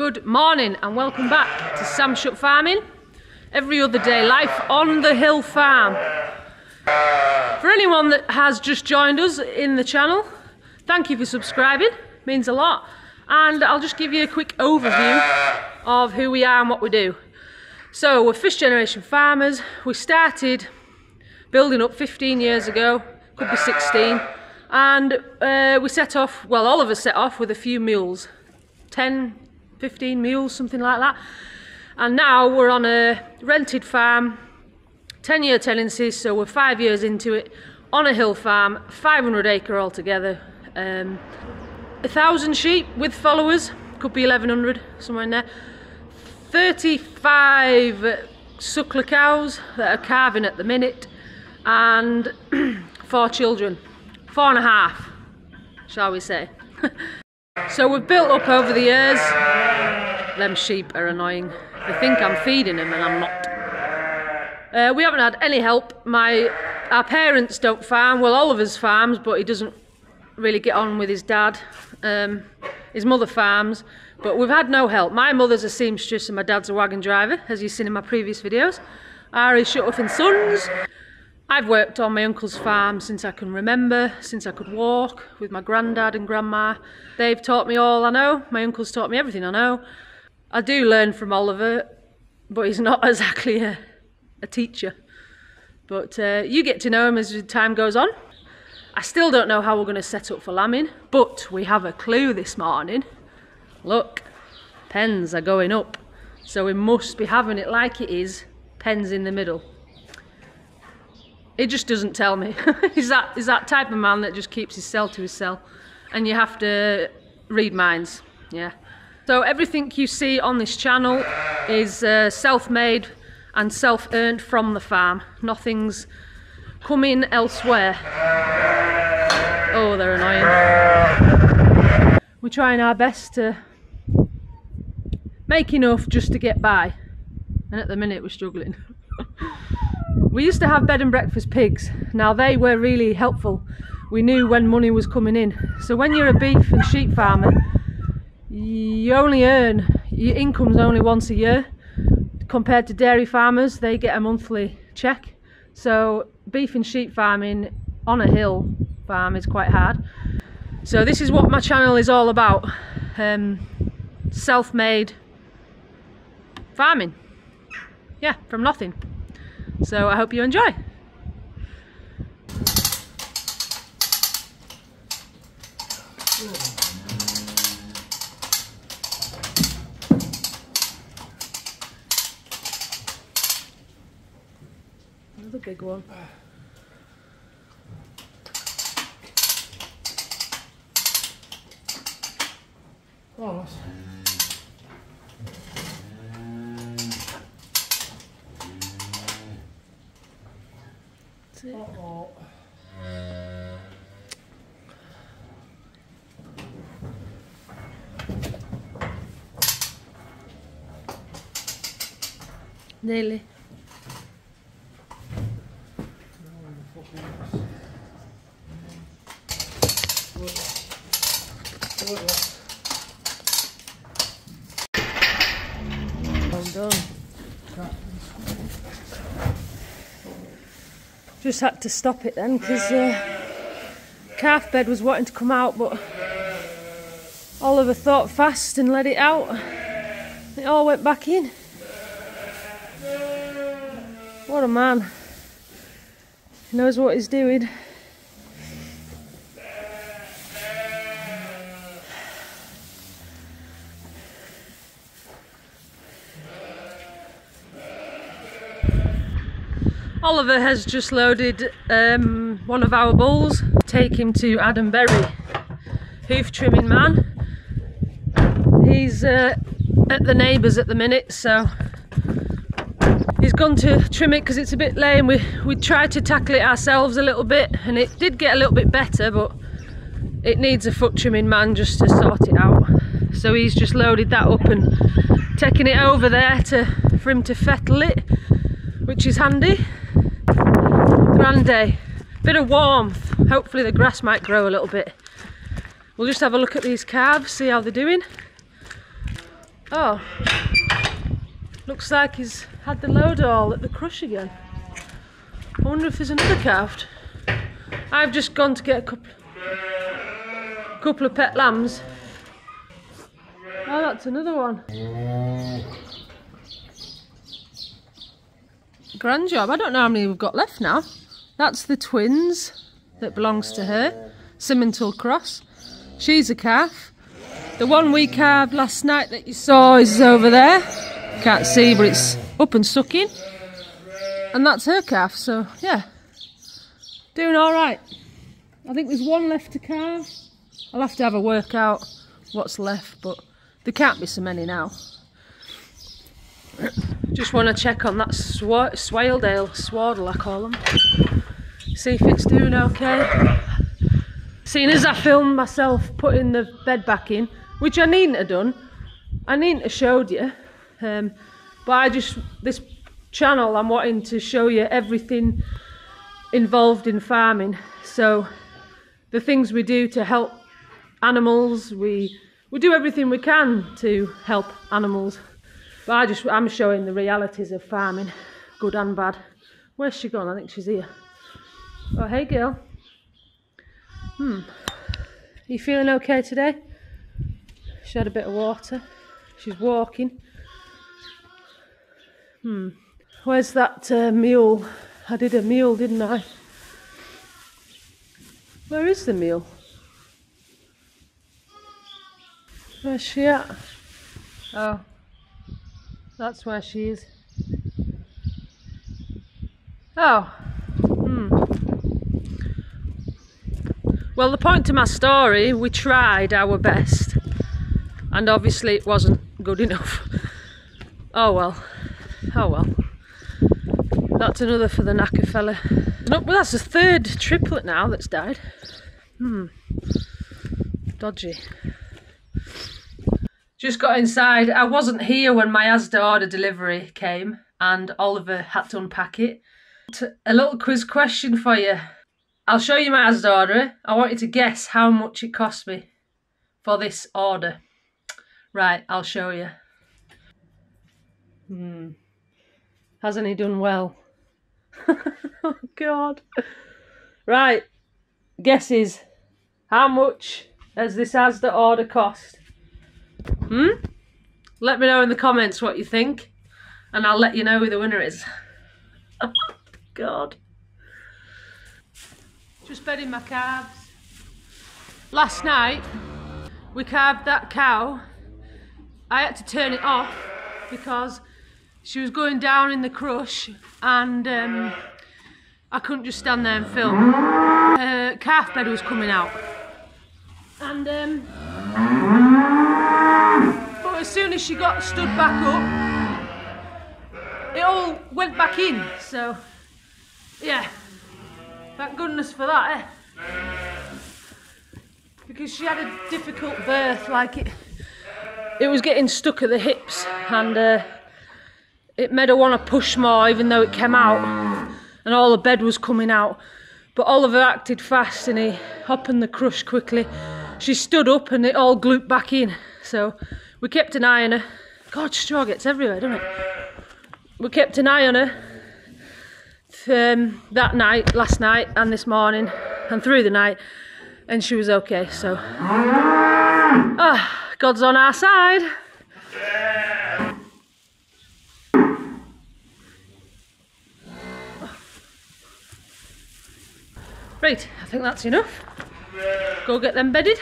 Good morning and welcome back to Sam Shutt Farming. Every other day life on the Hill Farm. For anyone that has just joined us in the channel, thank you for subscribing, it means a lot. And I'll just give you a quick overview of who we are and what we do. So we're fifth generation farmers. We started building up 15 years ago, could be 16. And uh, we set off, well all of us set off with a few mules. 10, 15 mules, something like that. And now we're on a rented farm, 10 year tenancies, so we're five years into it, on a hill farm, 500 acre altogether. Um, a thousand sheep with followers, could be 1100, somewhere in there. 35 suckler cows that are calving at the minute, and four children, four and a half, shall we say. So we've built up over the years. Them sheep are annoying. They think I'm feeding them and I'm not. Uh, we haven't had any help. My our parents don't farm. Well, Oliver's farms, but he doesn't really get on with his dad. Um, his mother farms, but we've had no help. My mother's a seamstress and my dad's a wagon driver, as you've seen in my previous videos. Ari Shutoff and Sons. I've worked on my uncle's farm since I can remember, since I could walk, with my granddad and grandma. They've taught me all I know. My uncle's taught me everything I know. I do learn from Oliver, but he's not exactly a, a teacher. But uh, you get to know him as time goes on. I still don't know how we're going to set up for lambing, but we have a clue this morning. Look, pens are going up. So we must be having it like it is, pens in the middle. It just doesn't tell me. he's that he's that type of man that just keeps his cell to his cell, and you have to read minds. Yeah. So everything you see on this channel is uh, self-made and self-earned from the farm. Nothing's coming elsewhere. Oh, they're annoying. We're trying our best to make enough just to get by, and at the minute we're struggling. We used to have bed and breakfast pigs. Now they were really helpful. We knew when money was coming in. So when you're a beef and sheep farmer, you only earn, your income's only once a year. Compared to dairy farmers, they get a monthly check. So beef and sheep farming on a hill farm is quite hard. So this is what my channel is all about. Um, Self-made farming. Yeah, from nothing. So I hope you enjoy. Another big one. Oh, That's it. Uh-oh. Done. Just had to stop it then because uh, calf bed was wanting to come out, but Oliver thought fast and let it out. It all went back in. What a man. He knows what he's doing. Oliver has just loaded um, one of our bulls. Take him to Adam Berry, hoof trimming man. He's uh, at the neighbours at the minute, so gone to trim it because it's a bit lame. We we tried to tackle it ourselves a little bit, and it did get a little bit better, but it needs a foot trimming man just to sort it out. So he's just loaded that up and taking it over there to for him to fettle it, which is handy. Grand day. Bit of warmth. Hopefully the grass might grow a little bit. We'll just have a look at these calves, see how they're doing. Oh, looks like he's had the load all at the crush again. I wonder if there's another calf. I've just gone to get a couple, couple of pet lambs. Oh, that's another one. Grand job. I don't know how many we've got left now. That's the twins that belongs to her. Simmental Cross. She's a calf. The one we calved last night that you saw is over there. Can't see, but it's up and sucking. And that's her calf, so yeah. Doing alright. I think there's one left to calve. I'll have to have a work out what's left, but there can't be so many now. Just want to check on that sw Swaledale, Swaddle I call them. See if it's doing okay. Seeing as I filmed myself putting the bed back in, which I needn't have done. I needn't have showed you. Um, but I just, this channel, I'm wanting to show you everything involved in farming. So the things we do to help animals, we we do everything we can to help animals. But I just I'm showing the realities of farming, good and bad. Where's she gone? I think she's here. Oh hey girl. Hmm. You feeling okay today? She had a bit of water. She's walking. Hmm. Where's that uh, mule? I did a mule, didn't I? Where is the mule? Where's she at? Oh, that's where she is. Oh, hmm. Well, the point to my story, we tried our best, and obviously it wasn't good enough. Oh well, oh well. That's another for the knacker fella. No, well, that's the third triplet now that's died. Hmm, dodgy. Just got inside. I wasn't here when my Asda order delivery came and Oliver had to unpack it. A little quiz question for you. I'll show you my Asda order. I want you to guess how much it cost me for this order. Right, I'll show you. Hmm. Hasn't he done well? oh, God. Right, guesses. How much has this Asda order cost? Hmm? Let me know in the comments what you think, and I'll let you know who the winner is. oh, God. Just bedding my calves. Last night, we calved that cow. I had to turn it off because she was going down in the crush and um, I couldn't just stand there and film. Her calf bed was coming out. And um, but as soon as she got stood back up, it all went back in. So, yeah, thank goodness for that, eh? Because she had a difficult birth, like it, it was getting stuck at the hips, and uh, it made her want to push more, even though it came out, and all the bed was coming out. But Oliver acted fast, and he opened the crush quickly. She stood up, and it all glooped back in. So we kept an eye on her. God, straw gets everywhere, doesn't it? We kept an eye on her um, that night, last night, and this morning, and through the night, and she was okay. So, ah, God's on our side. Right, I think that's enough. Go get them bedded.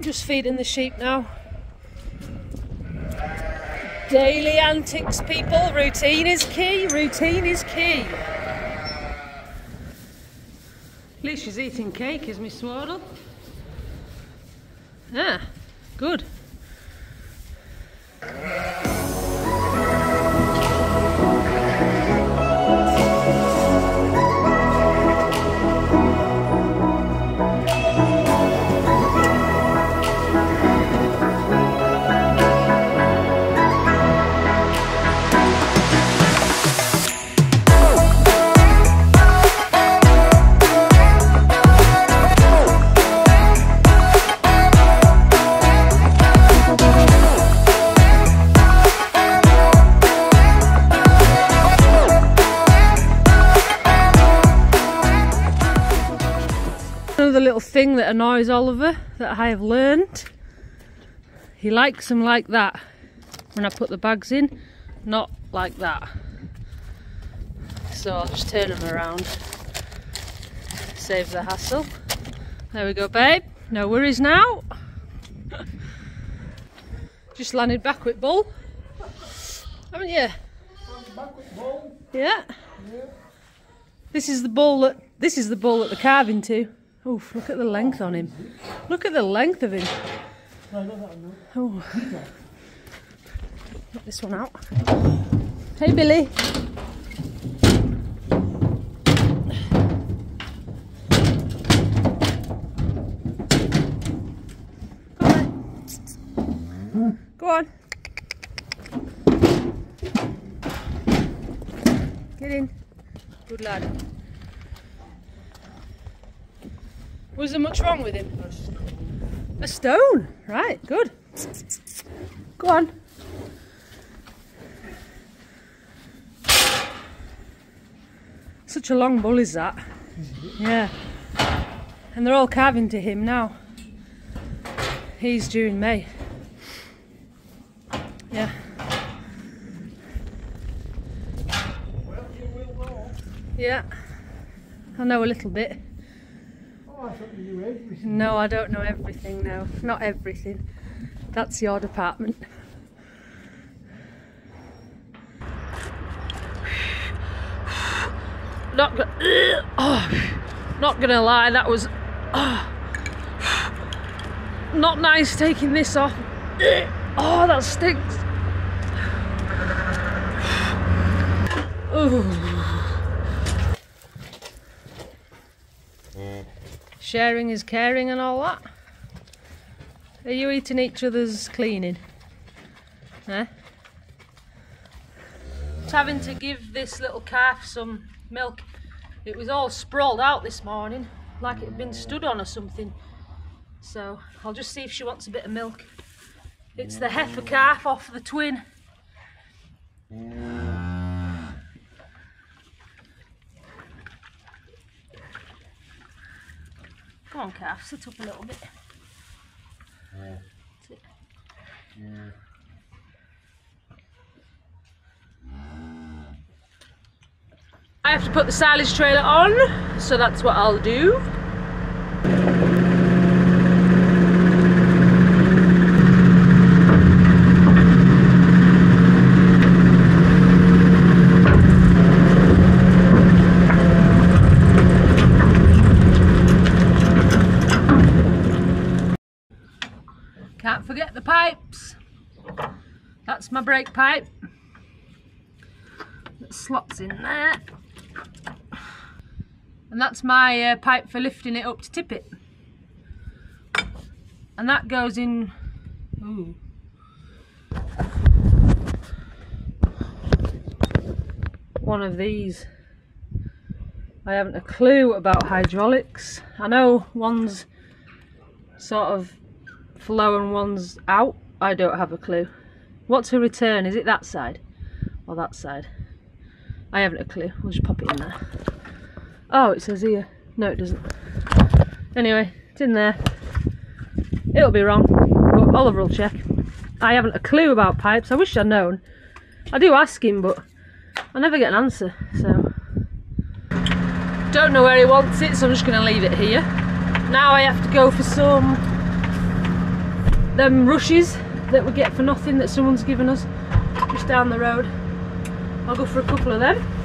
Just feeding the sheep now. Daily antics, people. Routine is key. Routine is key. At least she's eating cake, is Miss Swaddle. Ah, good. That annoys Oliver that I have learned. He likes them like that when I put the bags in, not like that. So I'll just turn them around. Save the hassle. There we go, babe. No worries now. just landed back with Bull. Haven't you? Yeah. This is the bull that this is the bull that the calving to. Oof, look at the length on him. Look at the length of him. Oh. Get this one out. Hey Billy. Go on. Go on. Get in. Good lad. Was there much wrong with him? A stone. Right, good. Go on. Such a long bull is that. Yeah. And they're all calving to him now. He's due in May. Yeah. Yeah. I know a little bit. Oh, I thought you knew everything. No, I don't know everything now. Not everything. That's your department. Not go- oh, not gonna lie, that was oh, not nice taking this off. Oh, that stinks. Ooh. Sharing is caring and all that. Are you eating each other's cleaning? Eh? Just having to give this little calf some milk. It was all sprawled out this morning, like it had been stood on or something. So I'll just see if she wants a bit of milk. It's the heifer calf off the twin. Come on, calf, sit up a little bit. Yeah. Sit. I have to put the silage trailer on, so that's what I'll do. Can't forget the pipes. That's my brake pipe. That slots in there. And that's my uh, pipe for lifting it up to tip it. And that goes in. Ooh. One of these. I haven't a clue about hydraulics. I know one's sort of flow and one's out. I don't have a clue. What's a return? Is it that side or that side? I haven't a clue. We'll just pop it in there. Oh, it says here. No, it doesn't. Anyway, it's in there. It'll be wrong, but Oliver will check. I haven't a clue about pipes. I wish I'd known. I do ask him, but I never get an answer, so. Don't know where he wants it, so I'm just going to leave it here. Now I have to go for some them rushes that we get for nothing that someone's given us just down the road. I'll go for a couple of them.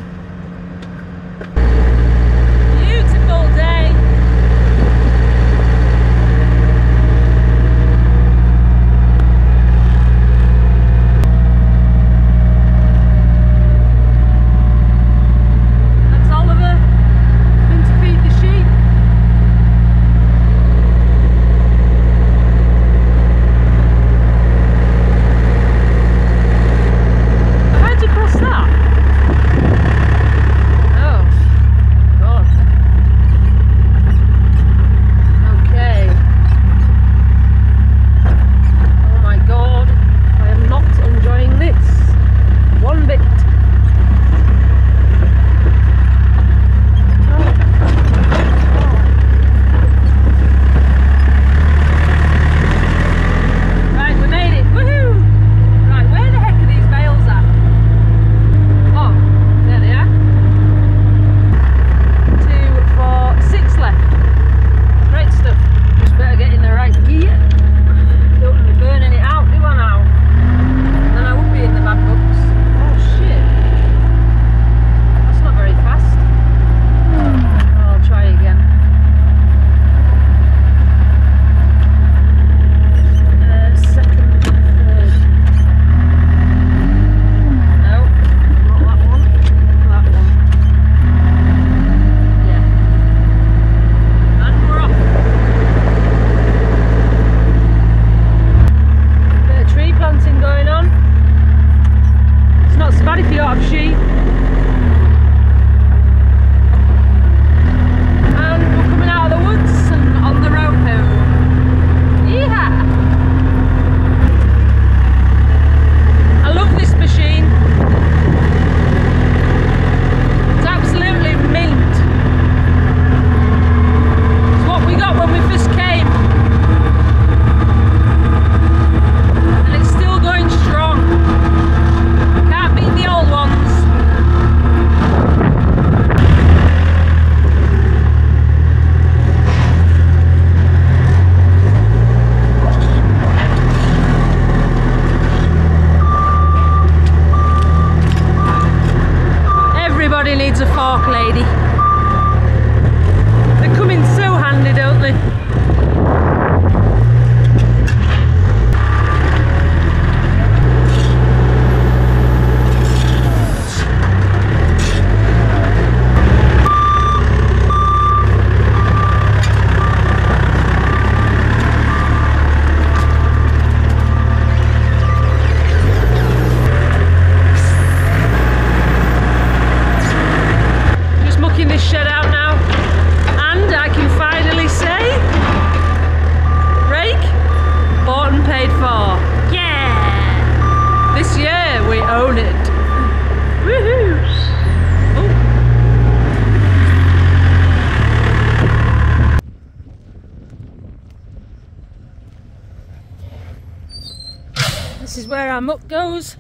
This is where our muck goes.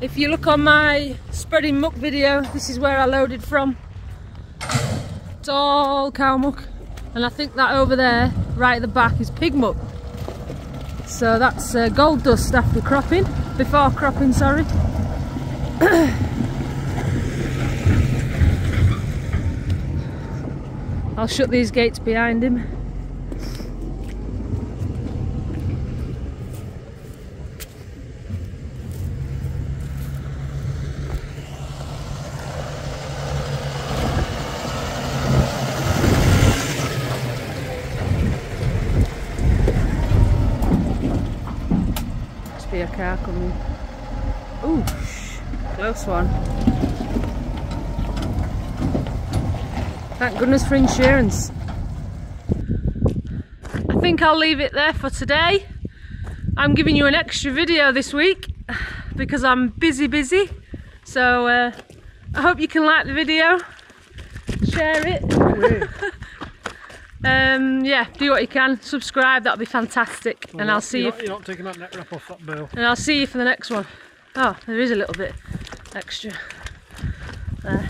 If you look on my spreading muck video, this is where I loaded from. It's all cow muck. And I think that over there, right at the back, is pig muck. So that's uh, gold dust after cropping, before cropping, sorry. I'll shut these gates behind him. Car coming. Ooh, close one. Thank goodness for insurance. I think I'll leave it there for today. I'm giving you an extra video this week because I'm busy, busy. So uh, I hope you can like the video, share it. Um, yeah, do what you can. Subscribe, that'll be fantastic. and I'll see you. Not, you're not taking that net wrap off that bale. And I'll see you for the next one. Oh, there is a little bit extra. There.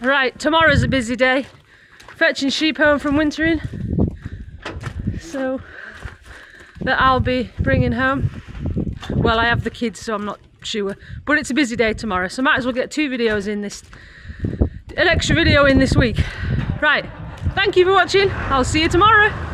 Right, tomorrow's a busy day. Fetching sheep home from wintering. So, that I'll be bringing home. Well, I have the kids, so I'm not sure. But it's a busy day tomorrow, so might as well get two videos in this, an extra video in this week. Right, thank you for watching. I'll see you tomorrow.